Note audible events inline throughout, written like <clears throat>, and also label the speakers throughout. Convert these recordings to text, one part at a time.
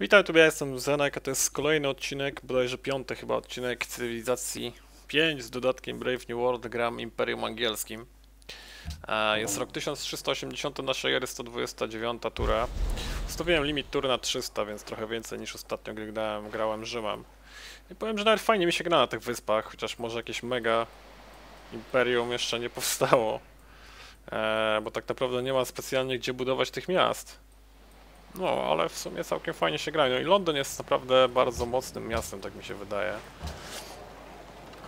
Speaker 1: Witam, tu ja jestem Zenek, a to jest kolejny odcinek, bodajże piąty chyba odcinek Cywilizacji 5 z dodatkiem Brave New World, gram Imperium Angielskim. E, Jest rok 1380 naszej ery, 129 tura. Ustawiłem limit tury na 300, więc trochę więcej niż ostatnio, gdy grałem, grałem Rzymem. I powiem, że nawet fajnie mi się gra na tych wyspach, chociaż może jakieś mega Imperium jeszcze nie powstało. E, Bo tak naprawdę nie ma specjalnie gdzie budować tych miast. No, ale w sumie całkiem fajnie się gra. No i Londyn jest naprawdę bardzo mocnym miastem, tak mi się wydaje.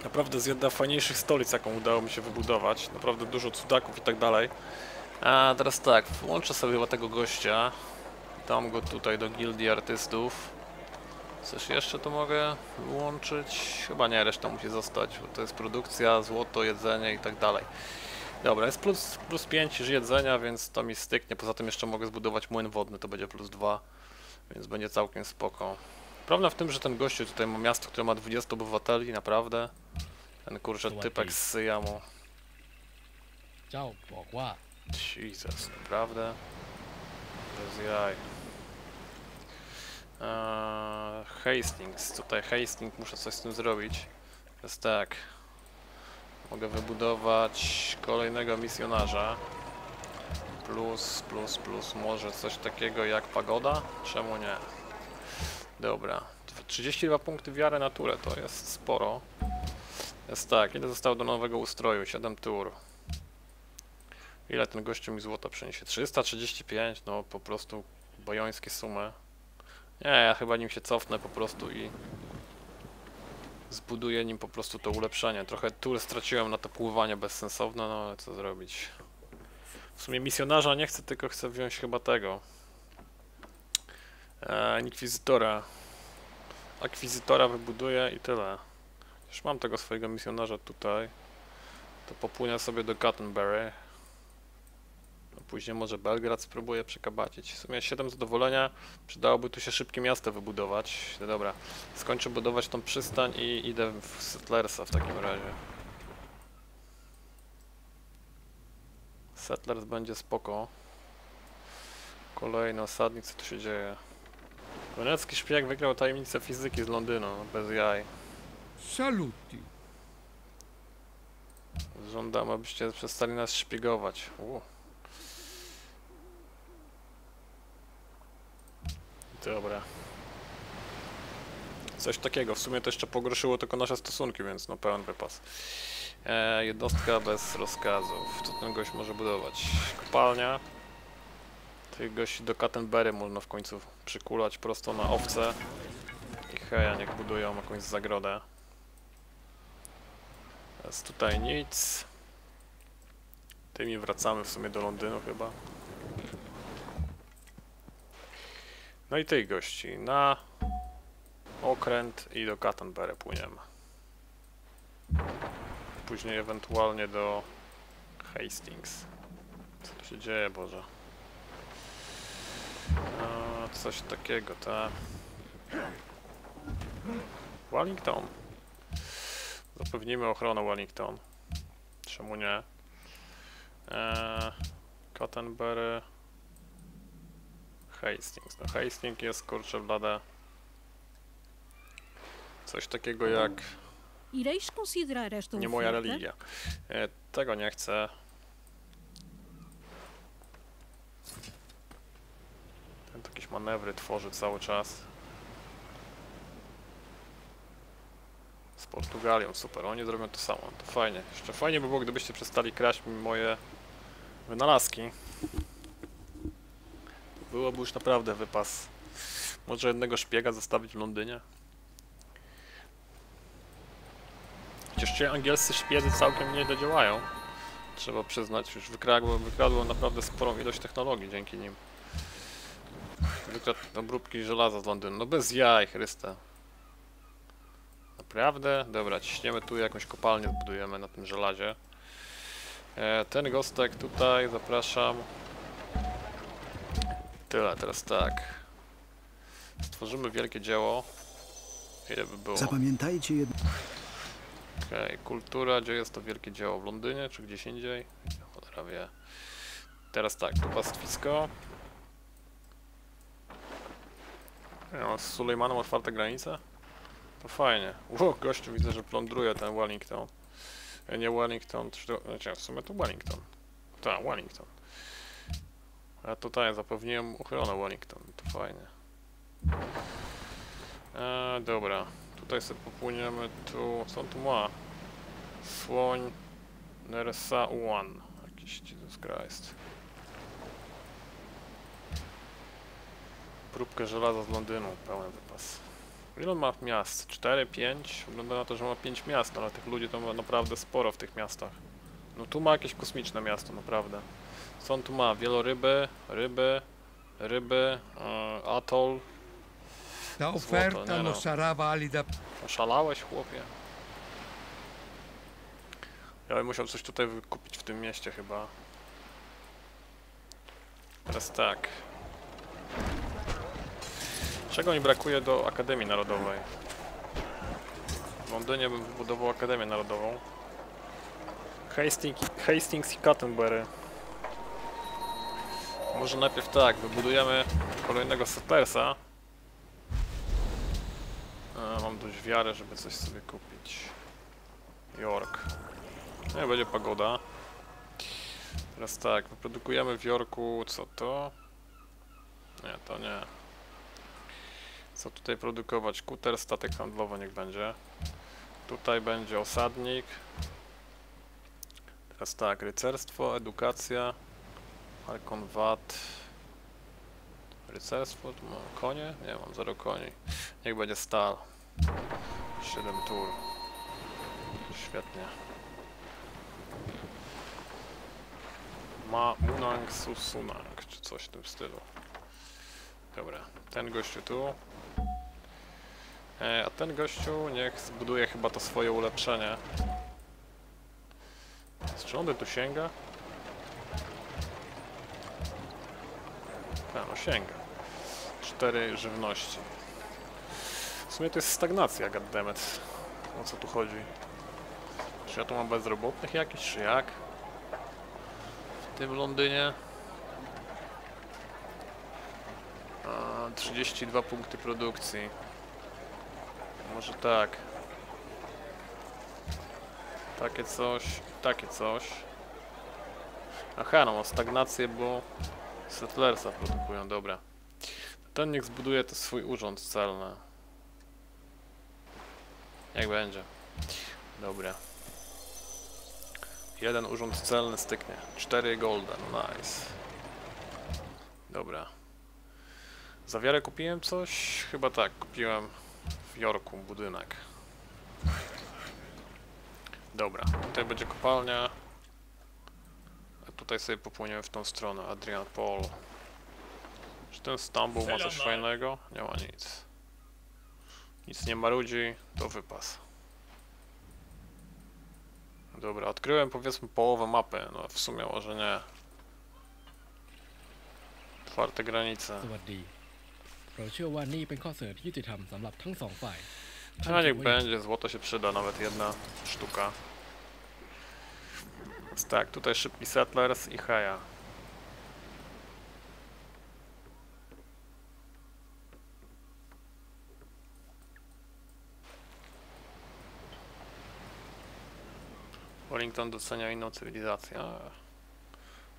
Speaker 1: Naprawdę z jedna fajniejszych stolic, jaką udało mi się wybudować. Naprawdę dużo cudaków i tak dalej. A teraz tak, włączę sobie chyba tego gościa. Dam go tutaj do gildii artystów. Coś jeszcze tu mogę włączyć? Chyba nie, reszta musi zostać, bo to jest produkcja, złoto, jedzenie i tak dalej. Dobra, jest plus, plus 5 jedzenia, więc to mi styknie. Poza tym jeszcze mogę zbudować młyn wodny, to będzie plus 2, więc będzie całkiem spoko. Problem w tym, że ten gościu tutaj ma miasto, które ma 20 obywateli, naprawdę. Ten kurczę typek z Syjamu. Jesus, naprawdę. Bez jaj. Eee, Hastings, tutaj Hastings, muszę coś z tym zrobić. Jest tak, Mogę wybudować kolejnego misjonarza. Plus, plus, plus, może coś takiego jak pagoda? Czemu nie? Dobra. 32 punkty wiary na turę, to jest sporo. Jest tak, ile zostało do nowego ustroju? 7 tur. Ile ten gościu mi złota przyniesie? 335, no po prostu bojońskie sumy. Nie, ja chyba nim się cofnę po prostu i zbuduję nim po prostu to ulepszenie. Trochę tur straciłem na to pływanie bezsensowne, no ale co zrobić. W sumie misjonarza nie chcę, tylko chcę wziąć chyba tego. E, Inkwizytora. Akwizytora wybuduję i tyle. Już mam tego swojego misjonarza tutaj. To popłynę sobie do Guttenberry. Później może Belgrad spróbuję przekabacić. W sumie 7 zadowolenia. Przydałoby tu się szybkie miasto wybudować. No dobra, skończę budować tą przystań i idę w Settlersa w takim razie. Settlers będzie spoko. Kolejny osadnik, co tu się dzieje? Wenecki szpieg wygrał tajemnicę fizyki z Londynu, bez jaj.
Speaker 2: Saluti.
Speaker 1: Żądam, abyście przestali nas szpiegować. U. Dobra. Coś takiego. W sumie to jeszcze pogorszyło tylko nasze stosunki, więc no pełen wypas. E, jednostka bez rozkazów. Co ten gość może budować? Kopalnia. Tych gości do Kattenberry można w końcu przykulać prosto na owce. I heja, niech budują jakąś zagrodę. Jest tutaj nic. Tymi wracamy w sumie do Londynu chyba. No i tych gości. Na okręt i do Kattenberry płyniemy. Później ewentualnie do Hastings. Co tu się dzieje, Boże? Coś takiego, ta. Wellington. Zapewnimy ochronę Wellington. Czemu nie? Eee. Hastings. No Hastings jest kurczę blade. Coś takiego jak nie moja religia. E, tego nie chcę. Ten jakieś manewry tworzy cały czas. Z Portugalią, super, oni zrobią to samo, to fajnie. Jeszcze fajnie by było, gdybyście przestali kraść mi moje wynalazki. Byłoby już naprawdę wypas. Może jednego szpiega zostawić w Londynie? Chociaż ci angielscy szpiedzy całkiem nie działają. Trzeba przyznać, już wykradło, wykradło naprawdę sporą ilość technologii dzięki nim. Wykradł obróbki żelaza z Londynu. No bez jaj, Chryste. Naprawdę? Dobra, ciśniemy tu jakąś kopalnię zbudujemy na tym żelazie. E, ten gostek tutaj, zapraszam. Tyle, teraz tak. Stworzymy wielkie dzieło. Ile by było?
Speaker 3: Zapamiętajcie jedno.
Speaker 1: Okej, kultura, gdzie jest to wielkie dzieło? W Londynie czy gdzieś indziej? Cholera wie. Teraz tak, tu pastwisko. Ja z Sulejmanem otwarte granice? To fajnie. Ło, gościu widzę, że plądruje ten Wellington. E, Nie Wellington, czy to, znaczy w sumie to Wellington. Tak, Wellington. A tutaj zapewniłem ochronę Wellington, to fajnie. E, dobra, tutaj sobie popłyniemy tu, co tu ma? Słoń Nersa One. Jakiś Jesus Christ. Próbkę żelaza z Londynu, pełen wypas. Ile on ma miast? 4, 5? Wygląda na to, że ma 5 miast, ale tych ludzi to ma naprawdę sporo w tych miastach. No tu ma jakieś kosmiczne miasto, naprawdę. Co on tu ma? Wieloryby, ryby, ryby, e, atol.
Speaker 2: La
Speaker 1: Złoto,
Speaker 2: offerta
Speaker 1: nie
Speaker 2: non
Speaker 1: no.
Speaker 2: sarà valida
Speaker 1: Oszalałeś, chłopie? Ja bym musiał coś tutaj wykupić w tym mieście chyba. Teraz tak. Czego mi brakuje do Akademii Narodowej? W Londynie bym wybudował Akademię Narodową. Hastings, Hastings i Canterbury. Może najpierw tak, wybudujemy kolejnego settlersa. E, mam dość wiary, żeby coś sobie kupić. York. Nie, będzie pagoda. Teraz tak, wyprodukujemy w Yorku, co to? Nie, to nie. Co tutaj produkować? Kuter, statek handlowy niech będzie. Tutaj będzie osadnik. Teraz tak, rycerstwo, edukacja. Arkon Wat. Rycerstwo, tu mam konie? Nie, mam zero koni. Niech będzie stal. 7 tur. Świetnie. Ma Munang Susunang, czy coś w tym stylu. Dobra, ten gościu tu. E, a ten gościu niech zbuduje chyba to swoje ulepszenie. Czy on tu sięga? Tak, no. Cztery żywności. W sumie to jest stagnacja, goddammit. O co tu chodzi? Czy ja tu mam bezrobotnych jakiś, czy jak? W tym Londynie? A, 32 punkty produkcji. Może tak. Takie coś, takie coś. Aha, no stagnację, bo Settlersa produkują, dobra. Ten niech zbuduje to swój urząd celny. Jak będzie. Dobra. Jeden urząd celny styknie. Cztery golden, nice. Dobra. Za wiarę kupiłem coś? Chyba tak, kupiłem w Jorku budynek. Dobra, tutaj będzie kopalnia A tutaj sobie popłyniemy w tą stronę, Adrian Paul. Czy ten Stambuł ma coś fajnego? Nie ma nic. Nic nie marudzi, to wypas. Dobra, odkryłem powiedzmy połowę mapy, no w sumie może nie. Otwarte granice.
Speaker 4: สวัสดี เราเชื่อว่านี่เป็นข้อเสนอที่ยุติธรรมสำหรับทั้งสองฝ่าย
Speaker 1: A niech będzie, złoto się przyda, nawet jedna sztuka. Więc tak, tutaj szybki Settlers i Heja. Wellington docenia inną cywilizację.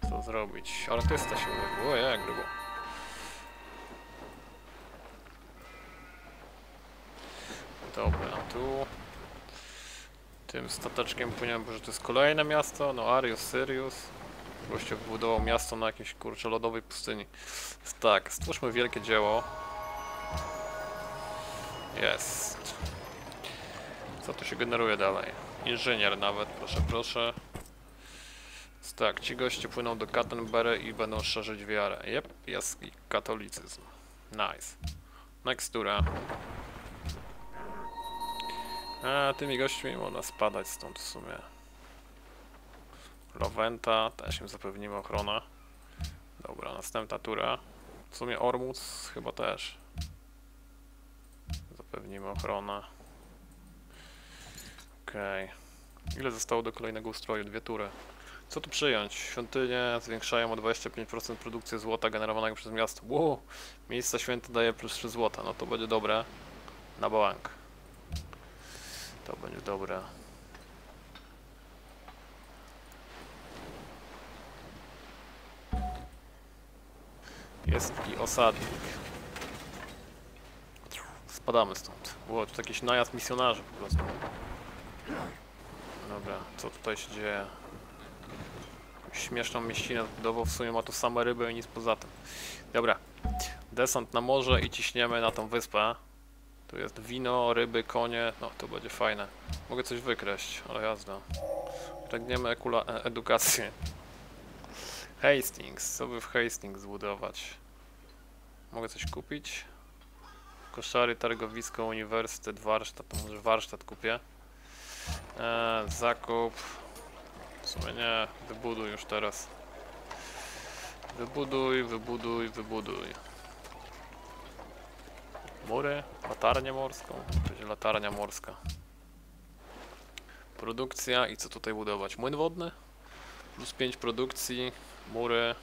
Speaker 1: Co zrobić? Artysta się uległ. O, jak grubo. Dobra, tu tym stateczkiem płyniemy, bo że to jest kolejne miasto, no Arius, Sirius. Gościu wybudował miasto na jakiejś kurczę lodowej pustyni. Tak, stwórzmy wielkie dzieło. Jest. Co tu się generuje dalej? Inżynier nawet, proszę, proszę. Tak, ci goście płyną do Canterbury i będą szerzyć wiarę. Jep, jest katolicyzm. Nice. Nextura. A tymi gośćmi można spadać stąd w sumie. Lowenta, też im zapewnimy ochronę. Dobra, następna tura. W sumie Ormus chyba też. Zapewnimy ochronę. Okej. Ile zostało do kolejnego ustroju? Dwie tury. Co tu przyjąć? Świątynie zwiększają o 25% produkcję złota generowanego przez miasto. Wow! Miejsca święte daje plus 3 złota. No to będzie dobre. Na bank. To będzie dobre. Jest i osadnik. Spadamy stąd. Było tu jakiś najazd misjonarzy po prostu. Dobra, co tutaj się dzieje? Śmieszną mieścinę budował, w sumie ma tu same ryby i nic poza tym. Dobra, desant na morze i ciśniemy na tą wyspę. Tu jest wino, ryby, konie, no to będzie fajne. Mogę coś wykreść, ale jazda. Pragniemy e- edukację. <laughs> Hastings, co by w Hastings zbudować? Mogę coś kupić? Koszary, targowisko, uniwersytet, warsztat, to może warsztat kupię. Eee, zakup. W sumie nie, wybuduj już teraz. Wybuduj, wybuduj, wybuduj. Mury, latarnię morską. To będzie latarnia morska. Produkcja i co tutaj budować? Młyn wodny? Plus 5 produkcji, mury,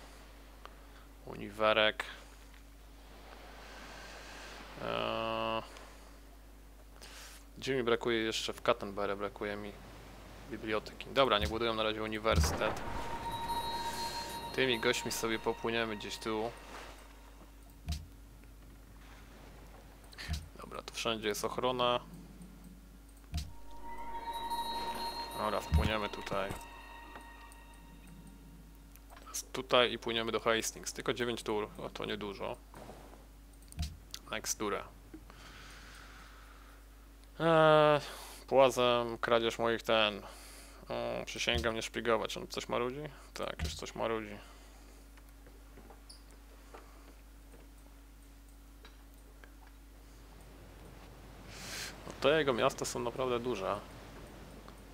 Speaker 1: uniwerek. Eee, Gdzie mi brakuje jeszcze? W Kattenberry brakuje mi biblioteki. Dobra, nie budują na razie uniwersytet. Tymi gośćmi sobie popłyniemy gdzieś tu. Dobra, tu wszędzie jest ochrona. Dobra, wpłyniemy tutaj. Tutaj i płyniemy do Hastings. Tylko 9 tur, o to niedużo. Next turę. Eee, płazem, kradzież moich ten. O, przysięgam nie szpiegować. On coś marudzi? Tak, już coś marudzi. Te jego miasta są naprawdę duże.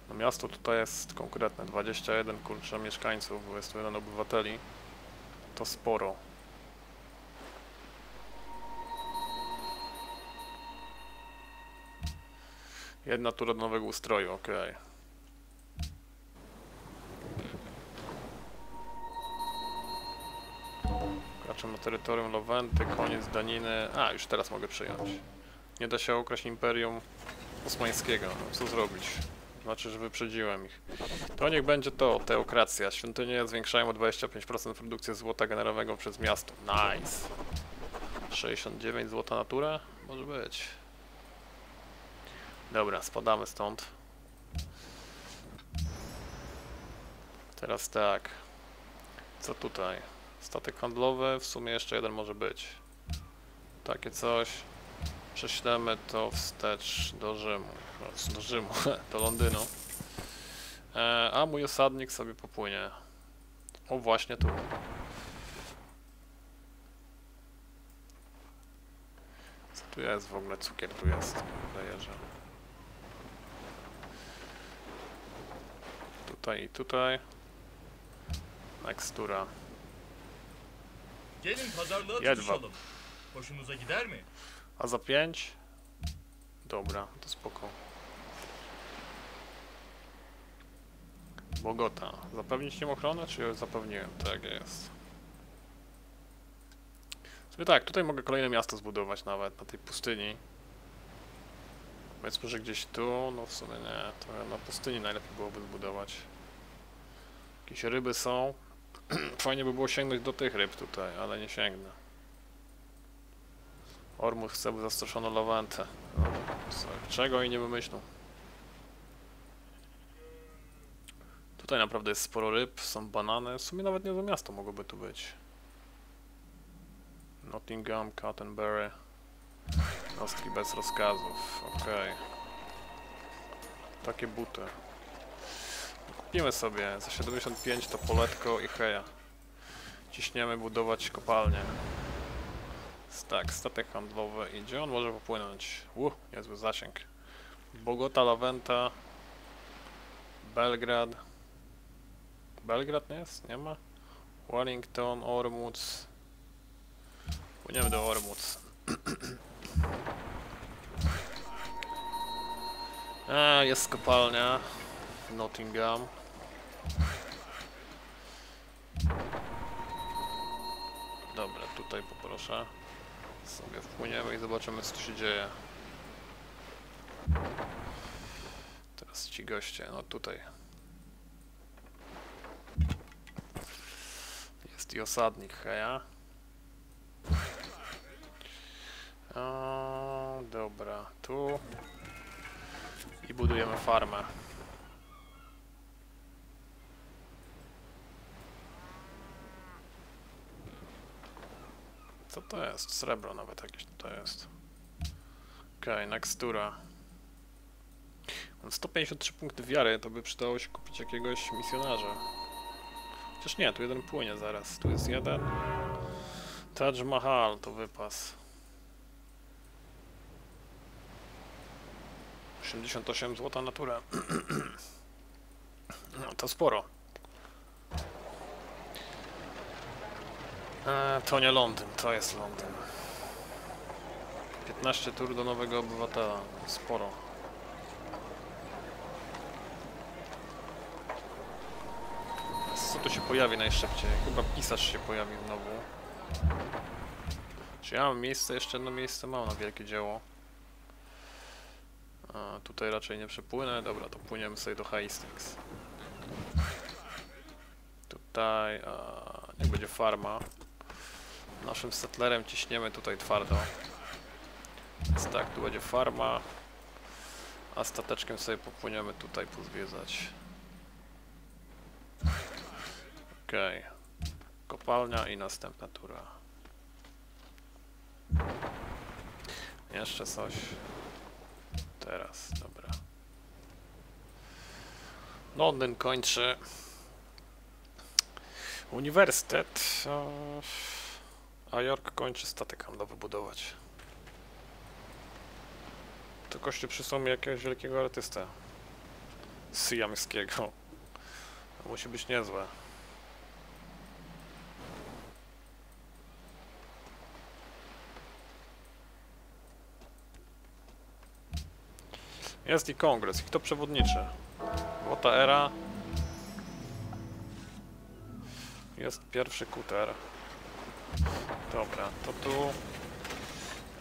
Speaker 1: No miasto tutaj jest konkretne, 21 kurczę mieszkańców, 21 obywateli. To sporo. Jedna tura do nowego ustroju, okej. Wkraczam na terytorium Lowenty, koniec daniny. A, już teraz mogę przyjąć. Nie da się okraść Imperium Osmańskiego. No, co zrobić? Znaczy, że wyprzedziłem ich. To niech będzie to, teokracja. Świątynie zwiększają o 25% produkcję złota generowanego przez miasto. Nice. 69 złota natura? Może być. Dobra, spadamy stąd. Teraz tak. Co tutaj? Statek handlowy, w sumie jeszcze jeden może być. Takie coś. Prześlemy to wstecz do Rzymu. Do Rzymu, <laughs> do Londynu. E, a mój osadnik sobie popłynie. O, właśnie tu. Co tu jest w ogóle? Cukier tu jest. Wydaje, że... Tutaj i tutaj. Tekstura.
Speaker 3: Gelin pazarlığa
Speaker 1: Gel
Speaker 3: tutuşalım. Hoşunuza gider mi?
Speaker 1: A za 5? Dobra, to spoko. Bogota. Zapewnić im ochronę, czy zapewniłem? Tak jest. W sumie tak, tutaj mogę kolejne miasto zbudować nawet, na tej pustyni. Powiedzmy, że gdzieś tu, no w sumie nie, to na pustyni najlepiej byłoby zbudować. Jakieś ryby są. <clears throat> Fajnie by było sięgnąć do tych ryb tutaj, ale nie sięgnę. Ormus chce, by zastroszono Lawantę. No, co- Czego i nie wymyślą. Tutaj naprawdę jest sporo ryb, są banany. W sumie nawet nie za miasto mogłoby tu być. Nottingham, Cottonberry. Kostki bez rozkazów, okej. Takie buty. Kupimy sobie za 75 to poletko i heja. Ciśniemy budować kopalnię. Tak, statek handlowy idzie, on może popłynąć. Uh, niezły zasięg. Bogota, Lawenta, Belgrad. Belgrad nie jest? Nie ma? Wellington, Ormuz. Płyniemy do Ormuz. <clears throat> A, jest kopalnia w Nottingham. Dobra, tutaj poproszę. Sobie wpłyniemy i zobaczymy co się dzieje. Teraz ci goście, no tutaj. Jest i osadnik, heja. O, dobra, tu. I budujemy farmę. Co to jest? Srebro nawet jakieś tutaj jest. Okej, okay, Nextura. Mam 153 punkty wiary, to by przydało się kupić jakiegoś misjonarza. Chociaż nie, tu jeden płynie zaraz. Tu jest jeden. Taj Mahal to wypas. 88 złota natura. <clears throat> No to sporo. E, to nie Londyn, to jest Londyn. 15 tur do nowego obywatela. Sporo. Co tu się pojawi najszybciej? Chyba pisarz się pojawi znowu. Czy ja mam miejsce? Jeszcze jedno miejsce mam na wielkie dzieło. A, tutaj raczej nie przepłynę. Dobra, to płyniemy sobie do Hastings. Tutaj... A, niech będzie farma. Naszym settlerem ciśniemy tutaj twardo. Więc tak, tu będzie farma. A stateczkiem sobie popłyniemy tutaj pozwiedzać. Okej. Okay. Kopalnia i następna tura. Jeszcze coś. Teraz, dobra. Londyn kończy. Uniwersytet. A York kończy statek handlowy budować. To kościół przysłał mi jakiegoś wielkiego artystę. Syjamskiego. To musi być niezłe. Jest i kongres. Kto przewodniczy? Złota era. Jest pierwszy kuter. Dobra, to tu...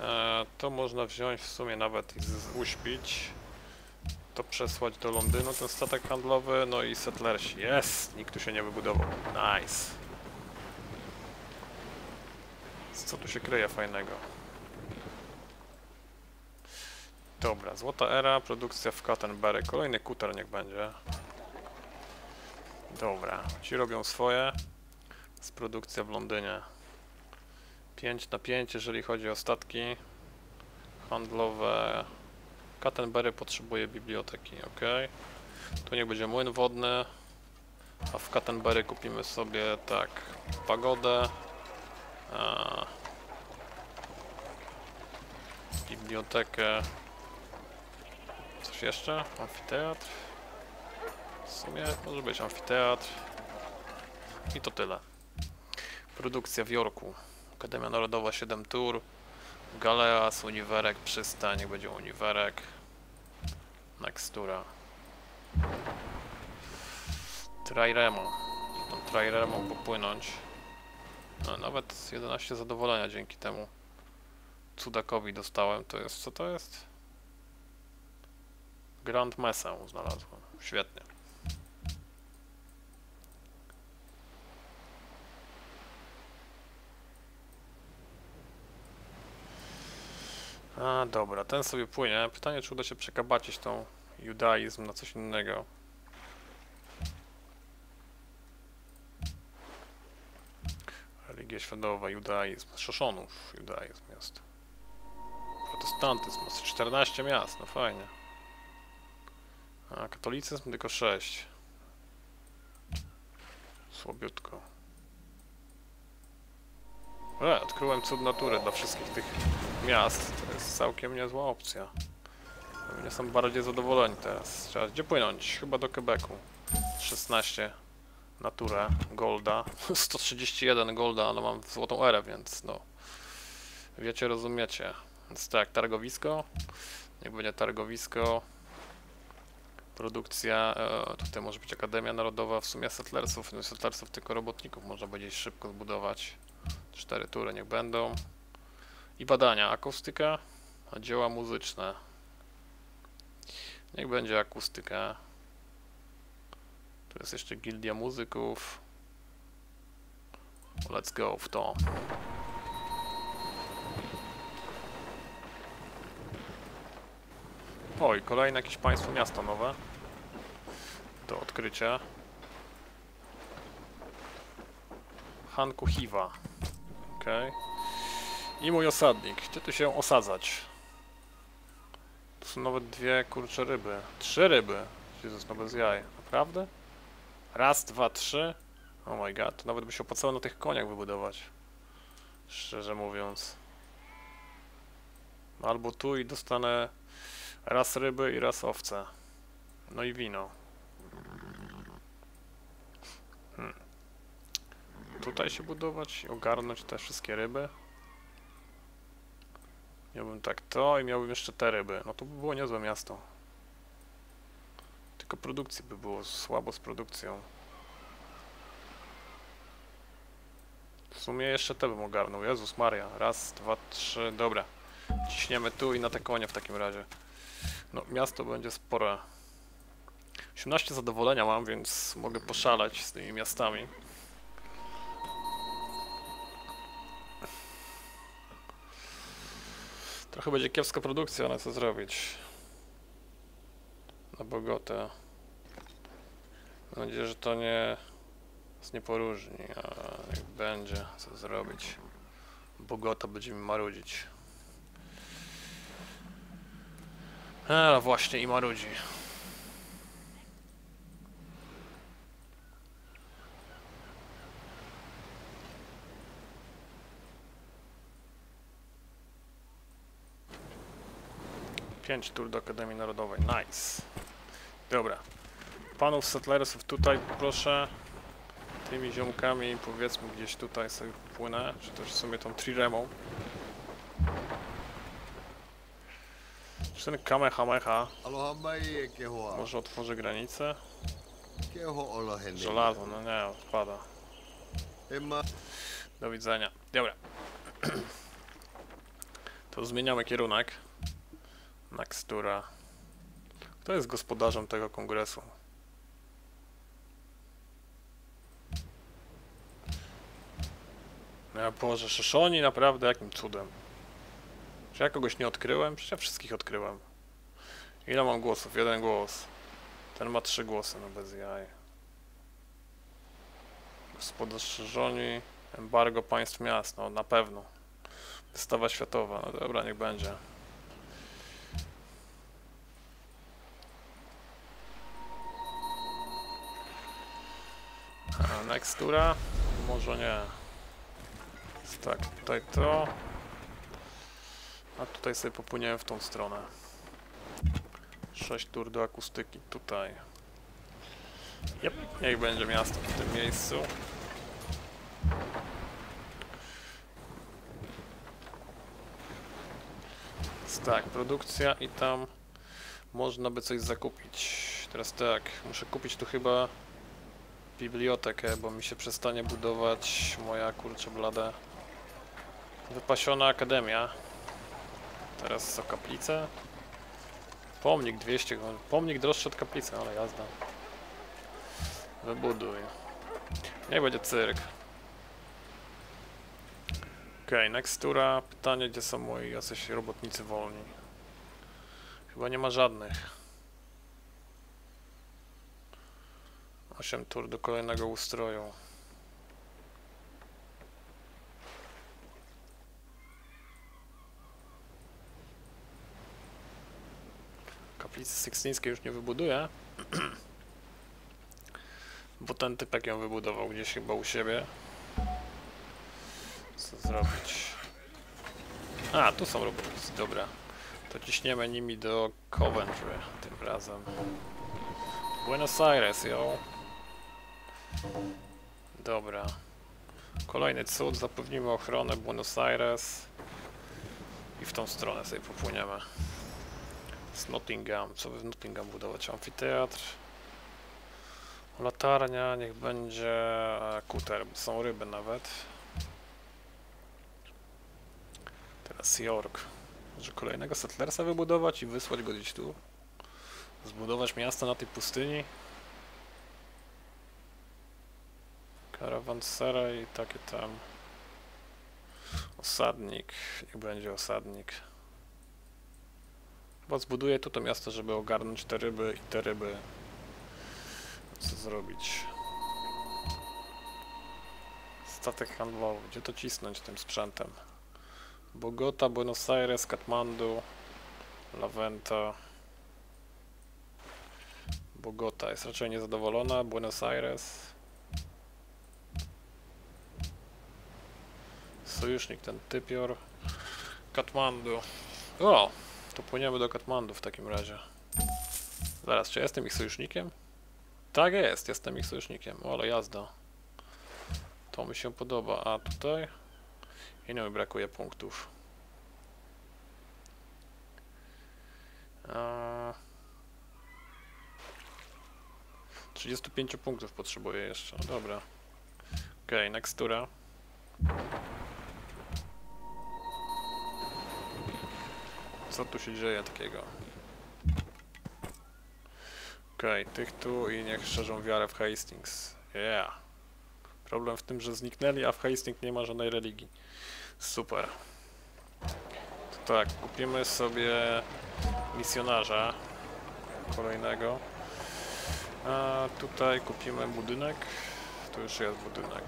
Speaker 1: E, to można wziąć w sumie nawet i uśpić. To przesłać do Londynu, ten statek handlowy, no i settlersi. Jest! Nikt tu się nie wybudował. Nice. Co tu się kryje fajnego? Dobra, złota era, produkcja w Cottenberry. Kolejny kuter niech będzie. Dobra, ci robią swoje. Z produkcja w Londynie. 5 na 5, jeżeli chodzi o statki handlowe. Cottenberry potrzebuje biblioteki, ok. Tu niech będzie młyn wodny. A w Cottenberry kupimy sobie tak pagodę. A, bibliotekę. Coś jeszcze? Amfiteatr? W sumie może być amfiteatr. I to tyle. Produkcja w Jorku. Akademia Narodowa 7 tur. Galeas, Uniwerek, przystań, niech będzie Uniwerek. Nextura. Triremo. Tą Triremo popłynąć. No, nawet 11 zadowolenia dzięki temu cudakowi dostałem. To jest, co to jest? Grand Messę znalazłem. Świetnie. A, dobra, ten sobie płynie. Pytanie, czy uda się przekabacić tą judaizm na coś innego. Religia światowa, judaizm. Szoszonów judaizm jest. Protestantyzm, jest 14 miast, no fajnie. A katolicyzm tylko 6. Słabiutko. E, odkryłem cud natury dla wszystkich tych miast. To jest całkiem niezła opcja. Pewnie są bardziej zadowoleni teraz. Trzeba, gdzie płynąć? Chyba do Quebecu. 16 naturę golda. <laughs> 131 golda, ale mam złotą erę, więc no. Wiecie, rozumiecie. Więc tak, targowisko. Niech będzie targowisko. Produkcja, e, tutaj może być Akademia Narodowa, w sumie settlersów, no settlersów tylko robotników można będzie szybko zbudować. Cztery tury niech będą. I badania. Akustyka, a dzieła muzyczne. Niech będzie akustyka. Tu jest jeszcze gildia muzyków. Let's go w to. Oj, kolejne jakieś państwo miasto nowe. Do odkrycia. Hanku Hiwa. Okej. I mój osadnik. Gdzie tu się osadzać? Tu są nawet dwie kurcze ryby. Trzy ryby. Jezus, no bez jaj. Naprawdę? Raz, dwa, trzy. Oh my god, to nawet by się opłacało na tych koniach wybudować. Szczerze mówiąc. Albo tu i dostanę raz ryby i raz owce. No i wino. Hmm. Tutaj się budować i ogarnąć te wszystkie ryby. Miałbym tak to i miałbym jeszcze te ryby. No to by było niezłe miasto. Tylko produkcji by było słabo z produkcją. W sumie jeszcze te bym ogarnął. Jezus Maria. Raz, dwa, trzy. Dobra. Ciśniemy tu i na te konie w takim razie. No, miasto będzie spore. 18 zadowolenia mam, więc mogę poszaleć z tymi miastami. Trochę będzie kiepska produkcja, ale co zrobić? Na Bogotę. Mam nadzieję, że to nie nas nie poróżni, jak będzie, co zrobić. Bogota będzie mi marudzić. A właśnie i marudzi. Pięć tur do Akademii Narodowej. Nice. Dobra. Panów settlersów tutaj proszę tymi ziomkami powiedzmy gdzieś tutaj sobie płynę, czy też w sumie tą triremą. Czy ten Kamehameha może otworzy granicę? Żelazo, no nie, odpada. Do widzenia. Dobra. To zmieniamy kierunek. Nakstura. Kto jest gospodarzem tego kongresu? Ja Boże, Szoszoni naprawdę jakim cudem. Czy ja kogoś nie odkryłem? Przecież ja wszystkich odkryłem. Ile mam głosów? Jeden głos. Ten ma trzy głosy, no bez jaj. Szoszoni. Embargo państw miast, no na pewno. Wystawa światowa, no dobra, niech będzie. A Nextura? Może nie. Tak, tutaj to. A tutaj sobie popłyniemy w tą stronę. 6 tur do akustyki tutaj. Jep, niech będzie miasto w tym miejscu. Tak, produkcja i tam można by coś zakupić. Teraz tak, muszę kupić tu chyba bibliotekę, bo mi się przestanie budować moja kurczę blada wypasiona akademia. Teraz co, kaplice? Pomnik 200, no, pomnik droższy od kaplicy, ale jazda. Wybuduj. Niech będzie cyrk. Okej, nextura. Pytanie, gdzie są moi jacyś robotnicy wolni? Chyba nie ma żadnych. 8 tur do kolejnego ustroju. Kaplicy Sykstyńskiej już nie wybuduję. <clears throat> Bo ten typek ją wybudował gdzieś chyba u siebie. Co zrobić? A, tu są robotnicy, dobra. To ciśniemy nimi do Coventry tym razem. Buenos Aires, jo. Dobra. Kolejny cud, zapewnimy ochronę Buenos Aires. I w tą stronę sobie popłyniemy. Z Nottingham. Co by w Nottingham budować? Amfiteatr. Latarnia, niech będzie kuter, bo są ryby nawet. Sjork. Może kolejnego settlersa wybudować i wysłać go gdzieś tu? Zbudować miasto na tej pustyni? Karawanseraj i takie tam. Osadnik. Niech będzie osadnik. Bo zbuduję tu to miasto, żeby ogarnąć te ryby i te ryby. Co zrobić? Statek handlowy. Gdzie to cisnąć tym sprzętem? Bogota, Buenos Aires, Katmandu, Laventa. Bogota jest raczej niezadowolona. Buenos Aires. Sojusznik ten typior. Katmandu. O! To płyniemy do Katmandu w takim razie. Zaraz, czy jestem ich sojusznikiem? Tak jest, jestem ich sojusznikiem. O, ale jazda. To mi się podoba. A tutaj? Ile mi brakuje punktów? Eee... 35 punktów potrzebuję jeszcze. Dobra. Okej, okay, next tura. Co tu się dzieje takiego? Okej, okay, tych tu i niech szerzą wiarę w Hastings. Yeah. Problem w tym, że zniknęli, a w Hastings nie ma żadnej religii. Super. To tak, kupimy sobie misjonarza kolejnego. A tutaj kupimy budynek. Tu już jest budynek.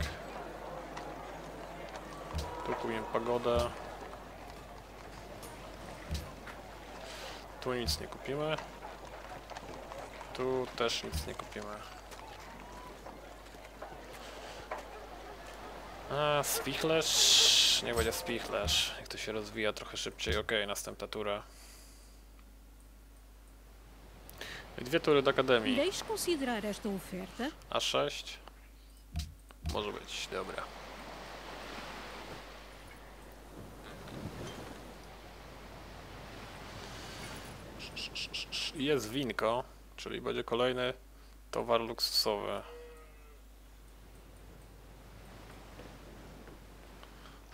Speaker 1: Tu kupimy pagodę. Tu nic nie kupimy. Tu też nic nie kupimy. A, spichlerz. Nie będzie spichlerz. Jak to się rozwija trochę szybciej. Ok, następna tura. Dwie tury do akademii.
Speaker 5: Oferta?
Speaker 1: A6. Może być, dobra. Jest winko, czyli będzie kolejny towar luksusowy.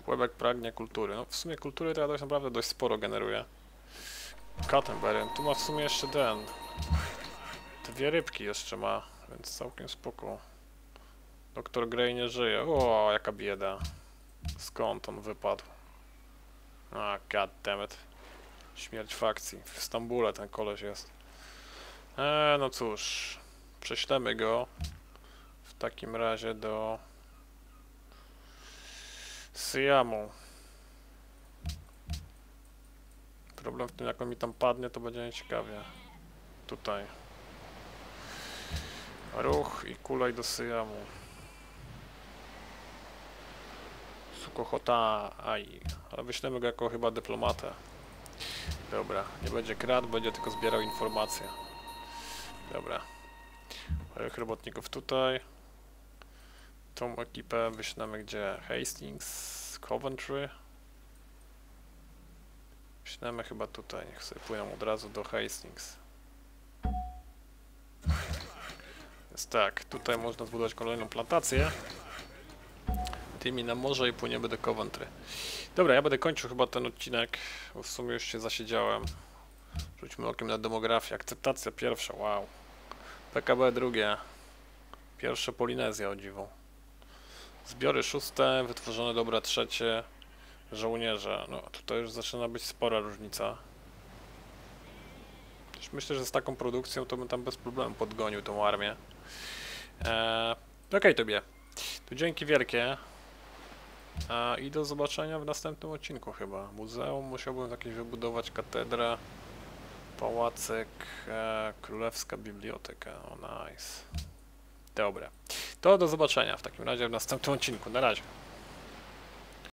Speaker 1: Łebek pragnie kultury. No w sumie kultury to ja dość naprawdę dość sporo generuje. Kattenberry. Tu ma w sumie jeszcze ten. Dwie rybki jeszcze ma, więc całkiem spoko. Doktor Grey nie żyje. O, jaka bieda. Skąd on wypadł? A, goddammit. Śmierć fakcji. W Stambule ten koleś jest. Eee, no cóż. Prześlemy go w takim razie do Syjamu. Problem w tym, jak on mi tam padnie, to będzie nieciekawie. Tutaj. Ruch i kulaj do Syjamu. Sukohota, aj. Ale wyślemy go jako chyba dyplomatę. Dobra, nie będzie kradł, będzie tylko zbierał informacje. Dobra. Moich robotników tutaj. Tą ekipę wyślemy gdzie? Hastings, Coventry. Wyślemy chyba tutaj, niech sobie płyną od razu do Hastings. Jest tak, tutaj można zbudować kolejną plantację. Tymi na morze i płyniemy do Coventry. Dobra, ja będę kończył chyba ten odcinek, bo w sumie już się zasiedziałem. Rzućmy okiem na demografię. Akceptacja pierwsza, wow. PKB drugie. Pierwsze Polinezja, o dziwo. Zbiory szóste, wytworzone dobra trzecie. Żołnierze. No, tutaj już zaczyna być spora różnica. Myślę, że z taką produkcją to bym tam bez problemu podgonił tą armię. Eee, Okej, okay, tobie. To dzięki wielkie. A, I do zobaczenia w następnym odcinku chyba. Muzeum musiałbym jakieś wybudować, katedra, pałacyk, e, królewska biblioteka. O, nice. Dobra. To do zobaczenia w takim razie w następnym odcinku. Na razie.